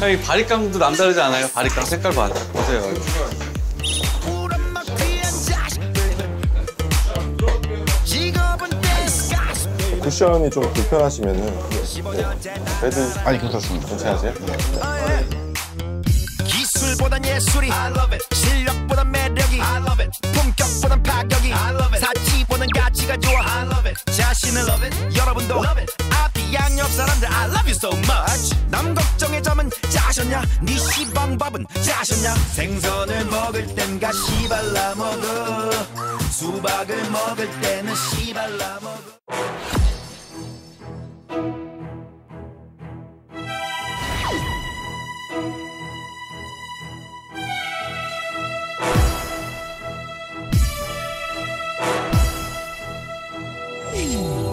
형이 바리깡도 남다르지 않아요? 바리깡 색깔 봐. 보세요. 쿠션이 좀 불편하시면은 네. 배드 아니 괜찮습니다. 괜찮으세요? 기술보단 예술이 실력보단 매력이 품격보단 파격이 사치보단 가치가 좋아 자신을 여러분도 앞뒤 양옆 사람들 I love you so much 짜셨냐? 네 시방밥은 짜셨냐? 생선을 먹을 땐 가시 발라 먹어. 수박을 먹을 때는 씨 발라 먹어. 이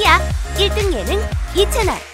딱이야. 1등 예능 이채널